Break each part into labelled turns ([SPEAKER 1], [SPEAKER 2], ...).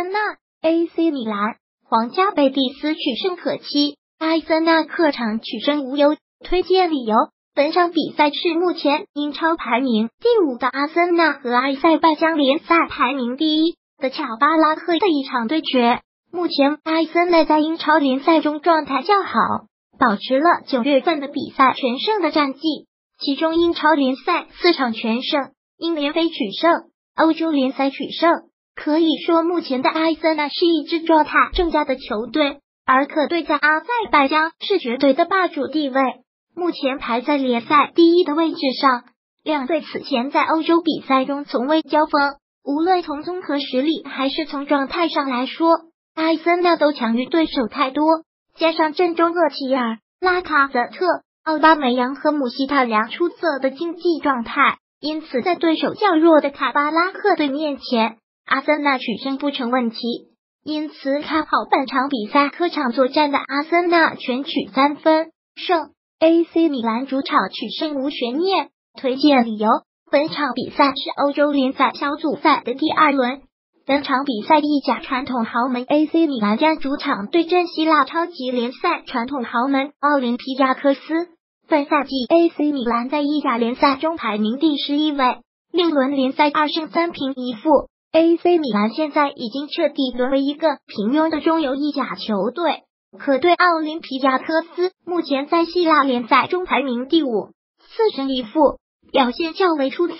[SPEAKER 1] 森纳、AC 米兰。皇家贝蒂斯取胜可期，阿森纳客场取胜无忧。推荐理由：本场比赛是目前英超排名第五的阿森纳和埃塞拜疆联赛排名第一的卡巴拉克的一场对决。目前阿森纳在英超联赛中状态较好，保持了九月份的比赛全胜的战绩，其中英超联赛四场全胜，英联杯取胜，欧洲联赛取胜。可以说，目前的阿森纳是一支状态正佳的球队，而可队在阿塞拜疆是绝对的霸主地位，目前排在联赛第一的位置上。两队此前在欧洲比赛中从未交锋，无论从综合实力还是从状态上来说，阿森纳都强于对手太多。加上阵中厄齐尔、拉卡泽特、奥巴梅扬和姆希塔良出色的竞技状态，因此在对手较弱的卡巴拉克队面前。阿森纳取胜不成问题，因此看好本场比赛客场作战的阿森纳全取三分胜。AC 米兰主场取胜无悬念。推荐理由：本场比赛是欧洲联赛小组赛的第二轮，本场比赛意甲传统豪门 AC 米兰将主场对阵希腊超级联赛传统豪门奥林匹亚科斯。本赛季 AC 米兰在意甲联赛中排名第十一位，六轮联赛二胜三平一负。AC 米兰现在已经彻底沦为一个平庸的中游意甲球队。可对奥林匹亚科斯目前在希腊联赛中排名第五，四胜一负，表现较为出色。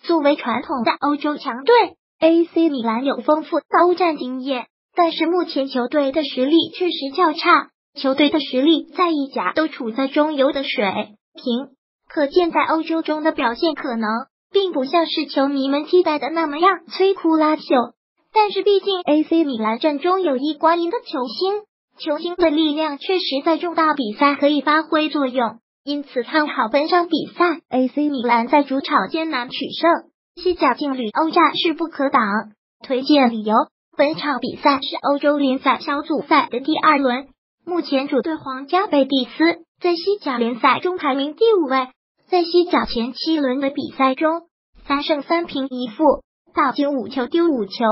[SPEAKER 1] 作为传统的欧洲强队，AC 米兰有丰富的欧战经验，但是目前球队的实力确实较差。球队的实力在意甲都处在中游的水平，可见在欧洲中的表现可能。并不像是球迷们期待的那么样摧枯拉朽，但是毕竟 AC 米兰阵中有一观音的球星，球星的力量确实在重大比赛可以发挥作用，因此看好本场比赛 AC 米兰在主场艰难取胜。西甲劲旅欧战势不可挡，推荐理由：本场比赛是欧洲联赛小组赛的第二轮，目前主队皇家贝蒂斯在西甲联赛中排名第五位。在西甲前七轮的比赛中，三胜三平一负，打进五球丢五球，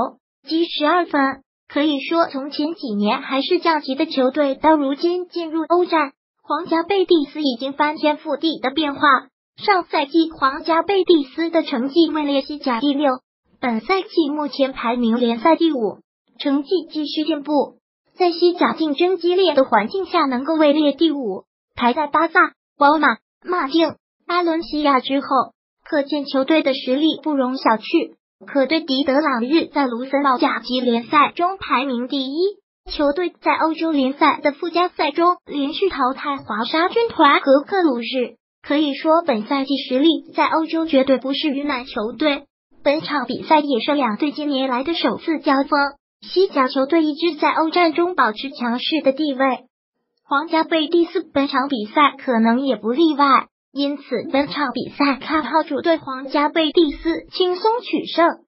[SPEAKER 1] 积十二分。可以说，从前几年还是降级的球队，到如今进入欧战，皇家贝蒂斯已经翻天覆地的变化。上赛季皇家贝蒂斯的成绩位列西甲第六，本赛季目前排名联赛第五，成绩继续进步。在西甲竞争激烈的环境下，能够位列第五，排在巴萨、皇马、马竞。巴伦西亚之后，可见球队的实力不容小觑。可对迪德朗日在卢森堡甲级联赛中排名第一，球队在欧洲联赛的附加赛中连续淘汰华沙军团和克鲁日，可以说本赛季实力在欧洲绝对不是鱼腩球队。本场比赛也是两队近年来的首次交锋，西甲球队一直在欧战中保持强势的地位，皇家贝蒂斯本场比赛可能也不例外。因此，本场比赛看好主队皇家贝蒂斯轻松取胜。